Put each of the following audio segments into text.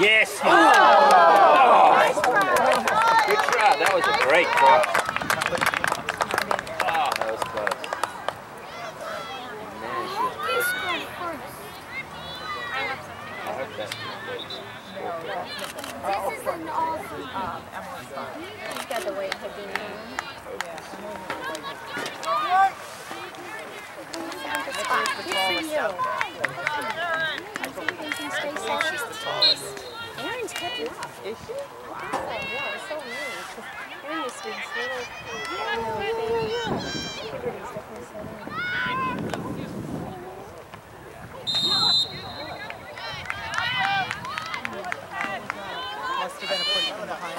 Yes! Oh! oh! Good try. That was a great cross. Oh, that was close. Man, she was I hope that's This is an awesome. He's got the weight to be I think so, yeah, it's so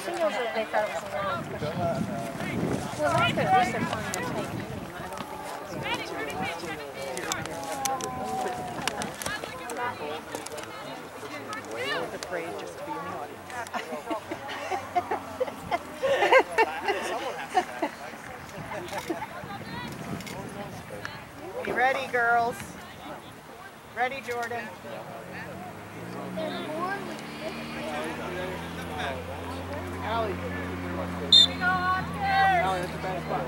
to it was, they thought it was a little. Well, that's good, at least they're calling take. I don't think that was. The parade just to be in the audience. You ready, girls? Ready, Jordan? Allie. Allie, that's a bad spot.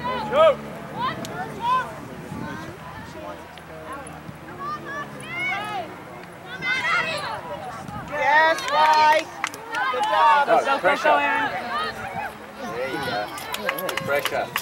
Yes, right. Good job. Oh, pressure. There you go. Pressure.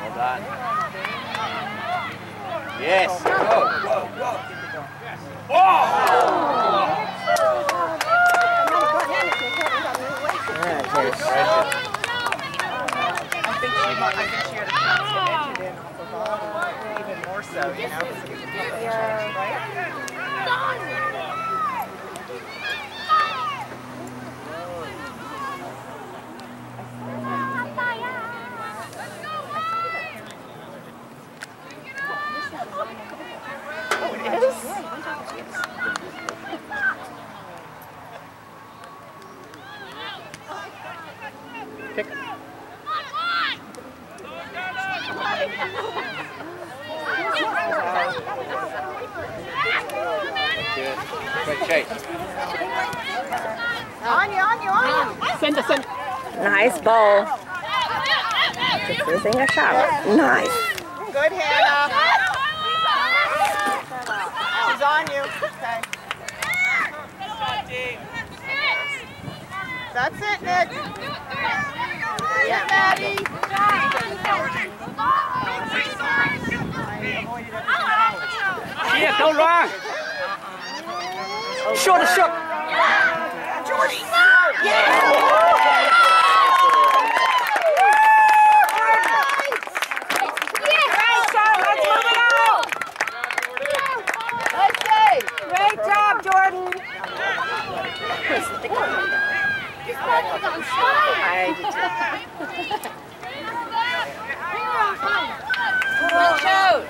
Well done. Yes. Go, go, go. I think she, might- I think she had a chance to edge it in off the ball, or even more so, you know, because it was a public chance, right? Good. Great chase. On you, on you, on you. Send it, send Nice ball. Using a shower. Nice. Good, Hannah. She's on you. Okay. That's it, Nick. Yeah, Maddie. I avoided it. Here, don't run. Short, short. Great job, Jordan. I did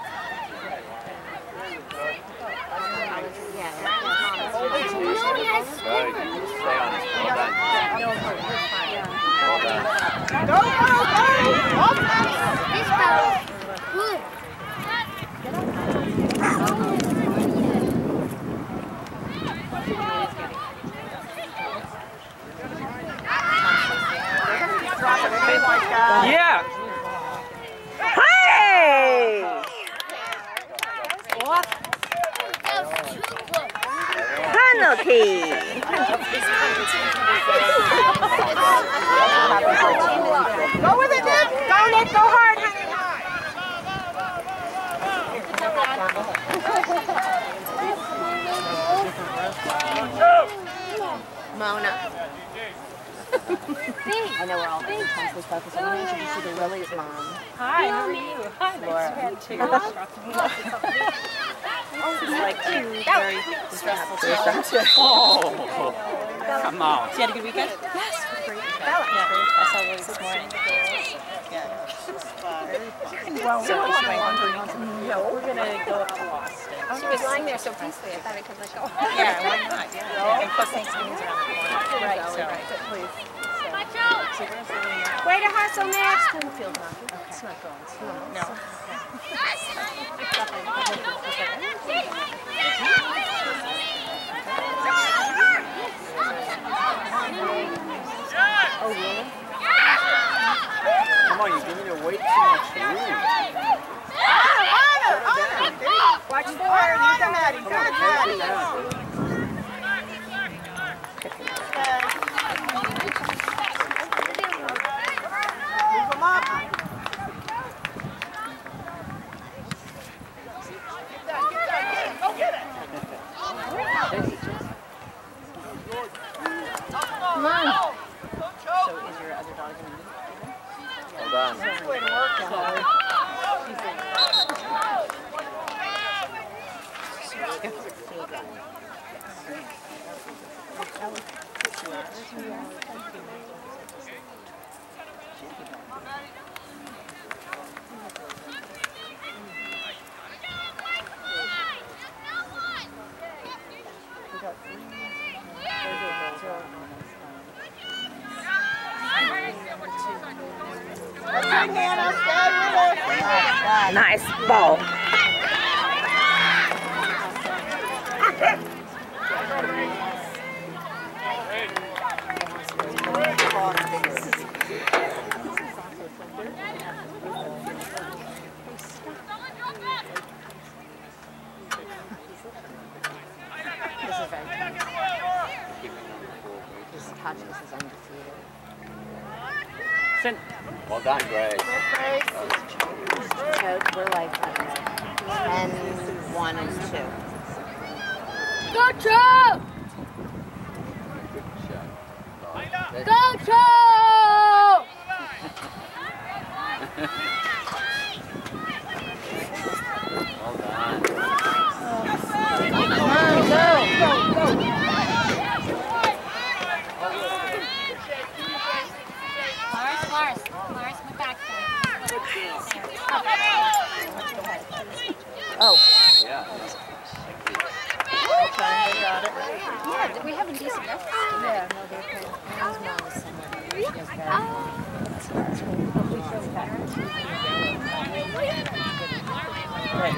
chair. Yeah, Aaron's mom is Very good. Stay on it. Well done. Well done. Go, go, go! Offense! Good. penalty. Go with it, Nick. Go, Nick. Go hard, honey. Mona. I know we're all intensely focused. I'm going to introduce you to Lily's mom. Hi, how are you? Hi, Laura. She's like very stressful. Oh, come on. She had a good weekend? Yes, great. Yeah, I saw Lily this morning. Well, So we she's don't going want hungry. to- No, we're gonna go up to Boston. Oh, she was lying there so peacefully. I thought I could let go. Yeah, why not? Yeah. And plus Thanksgiving's around the corner. Right, so. right, please. So where's Lily now? Way to hustle next. Field market. It's not going. No. Oh, really? Come on, you're giving away too much room. Watch four. You got Maddie. Good, Maddie.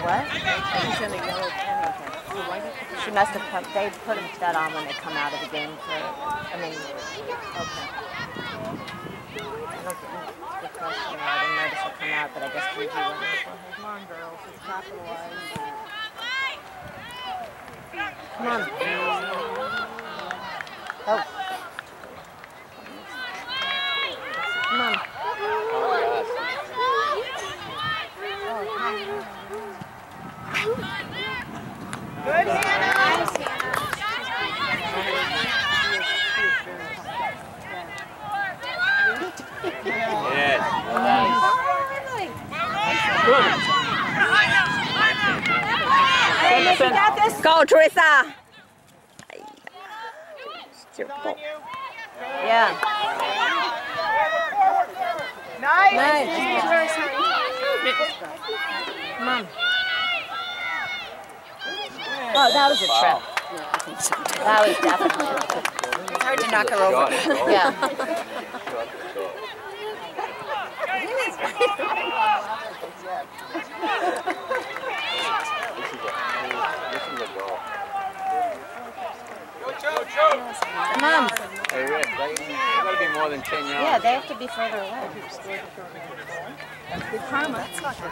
What? She's in a yellow pen with. She must have come, they put that on when they come out of the game for, I mean, okay. I don't think the question, I didn't notice her come out, but I guess Gigi went in her. Come on, girls. It's capitalized. come on. Oh, Come on. Oh, yes. Good, Hannah. Yes. Well done. Go, Teresa. It's your fault. yeah. Nice. Nice. Come on. Oh, that was a trip. That was definitely a trip. It's hard to knock her over. Shot it. Yeah. This is a goal. Come on. Hey, Rick, they, they gotta be more than 10 yards. Yeah, they have to be further away. Good karma. That's not good.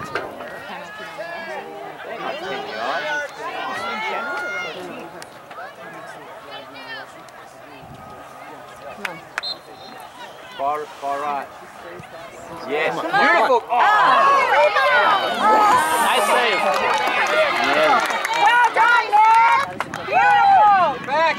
Not 10 yards. In general, Far, far right. Yes, beautiful. Oh. Nice save. Well done, Nick! Beautiful! Back.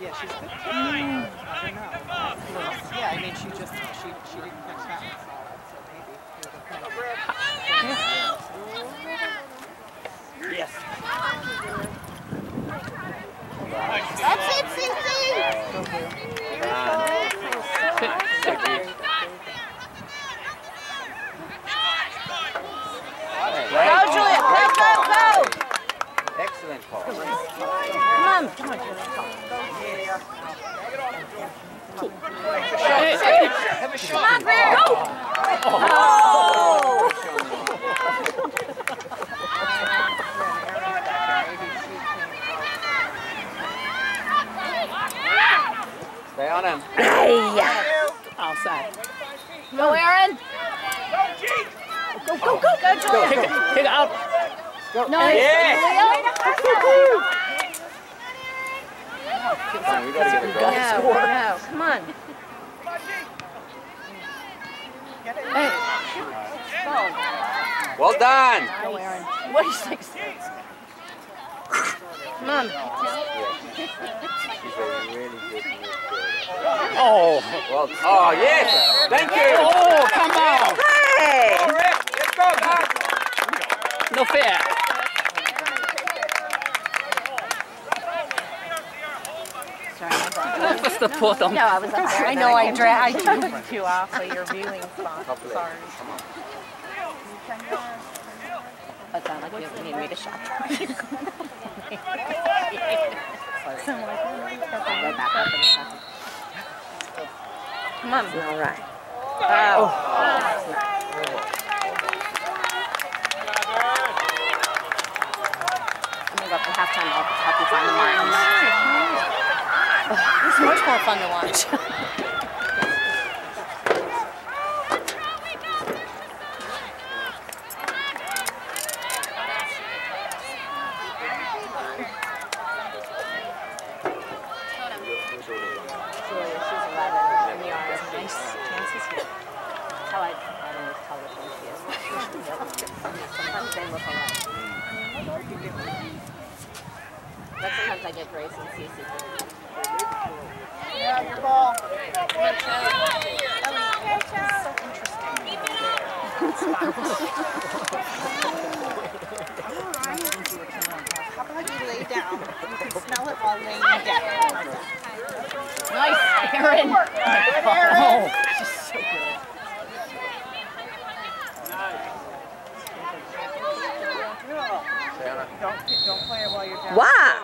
Yeah, she's good. I don't know. Yeah, I mean, she just, she, she didn't catch that one solid, so maybe. it would've come. Yes. That's it, Cece. Go, Julia, go, go, go! Excellent pass. Come on, come on, Julia. Have a shot. Oh! Stay on him. Outside. Go, Aaron! Go, go, go, go, Kick Julia! it. Kick it out. Nice. Yeah. Julia. Come on, we gotta get a goal. No, no, come on. Hey. Well done. Go, Aaron. What is like? Come on. She's a really good midfielder. Oh. Well, oh yes. Thank you. Oh, come on. Hey! Let's go, Matt. No fair. Sorry, my bad. What's the bottom? No, I was up there. I know I dra- I you off of your viewing spot, sorry. legs. Come on. That sounded like you need me to shop. Come on. All right. Oh. I'm gonna go up halftime. I'll help you find the Martins. Oh, it's much more fun to watch. Julia, she's 11 in the arms. Nice chances here. That's how I, I don't know tell which one she is. Sometimes they look alike. But sometimes I get Grace and Cece. Yeah, your ball. How about you lay down? You can smell it while laying down. Nice, Aaron. Oh. Stay on it. Don't, don't play it while you're down. Wow!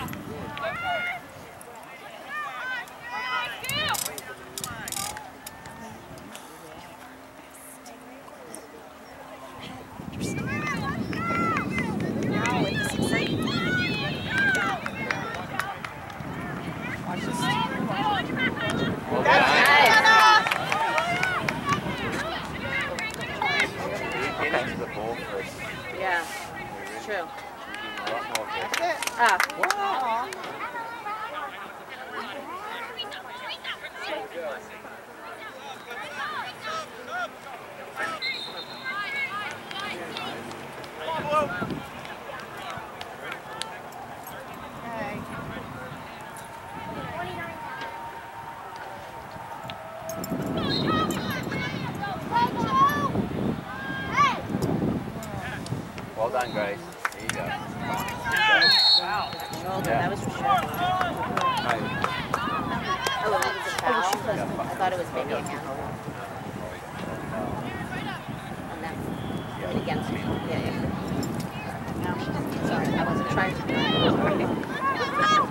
done, Grace. There you go. Wow. That was for sure. Oh, it was a foul? I thought it was maybe a foul. Against me. Yeah, yeah. No. Sorry, I wasn't trying to.